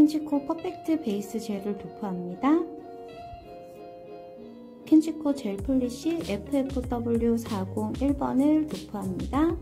켄지코 퍼펙트 베이스 젤을 도포합니다. 켄지코 젤 폴리시 FFW401번을 도포합니다.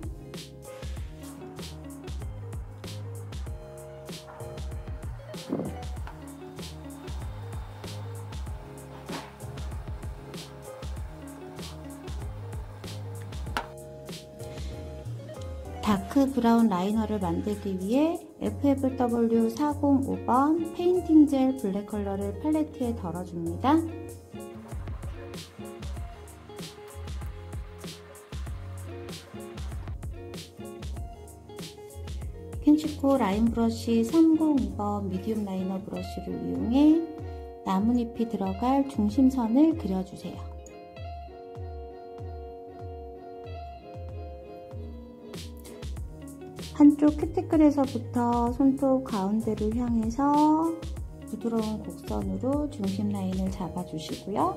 dark brown liner를 만들기 위해 FFW405번 painting 젤 black 컬러를 팔레트에 덜어줍니다. 켄지코 라인 브러쉬 302번 medium liner 브러쉬를 이용해 나뭇잎이 들어갈 중심선을 그려주세요. 한쪽 큐티클에서부터 손톱 가운데를 향해서 부드러운 곡선으로 중심 라인을 잡아주시고요.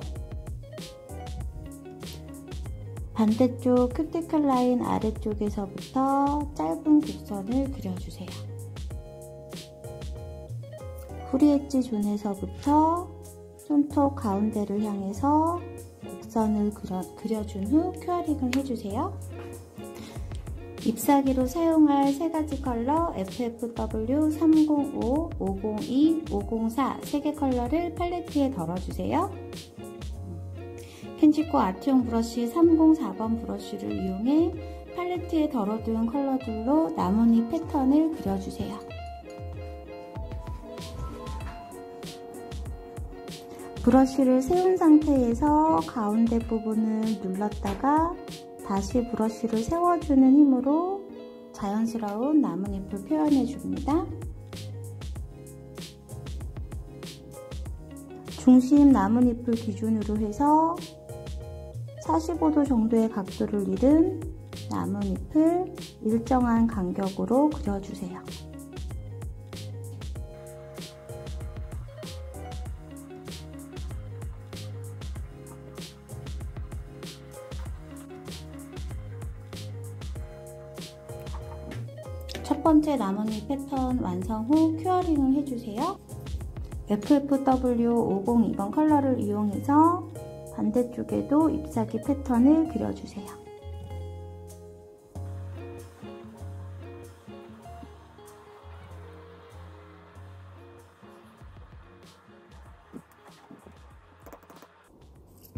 반대쪽 큐티클 라인 아래쪽에서부터 짧은 곡선을 그려주세요. free edge zone에서부터 손톱 가운데를 향해서 곡선을 그려, 그려준 후 curing을 해주세요. 잎사귀로 사용할 세 가지 컬러 FFW 305, 502, 504 세 개 컬러를 팔레트에 덜어주세요. 켄지코 아트용 브러쉬 304번 브러쉬를 이용해 팔레트에 덜어둔 컬러들로 나뭇잎 패턴을 그려주세요. 브러쉬를 세운 상태에서 가운데 부분을 눌렀다가 다시 브러쉬를 세워주는 힘으로 자연스러운 나뭇잎을 표현해 줍니다. 중심 나뭇잎을 기준으로 해서 45도 정도의 각도를 잃은 나뭇잎을 일정한 간격으로 그려주세요. 첫 번째 나뭇잎 패턴 완성 후 curing을 해주세요. FFW502번 컬러를 이용해서 반대쪽에도 잎사귀 패턴을 그려주세요.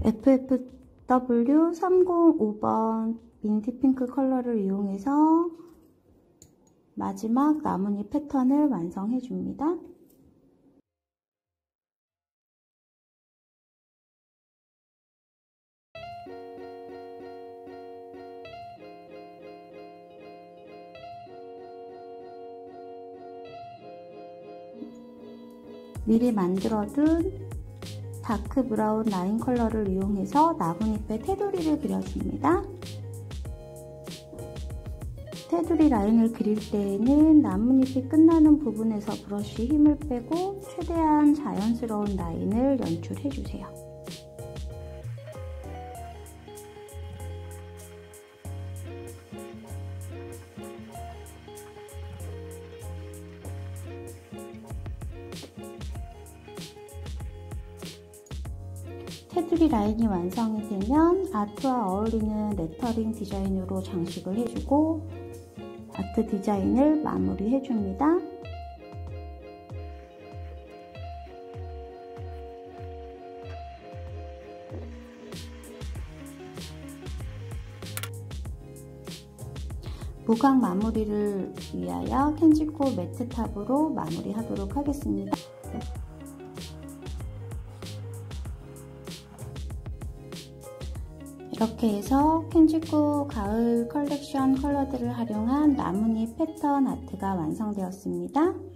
FFW305번 민트핑크 컬러를 이용해서 마지막 나뭇잎 패턴을 완성해 줍니다. 미리 만들어둔 dark brown 라인 컬러를 이용해서 나뭇잎에 테두리를 그려줍니다. 테두리 라인을 그릴 때에는 나뭇잎이 끝나는 부분에서 브러쉬 힘을 빼고 최대한 자연스러운 라인을 연출해주세요. 테두리 라인이 완성이 되면 아트와 어울리는 레터링 디자인으로 장식을 해주고 아트 디자인을 마무리 해 줍니다. 무광 마무리를 위하여 켄지코 매트탑으로 마무리하도록 하겠습니다. 이렇게 해서 켄지코 가을 컬렉션 컬러들을 활용한 나뭇잎 패턴 아트가 완성되었습니다.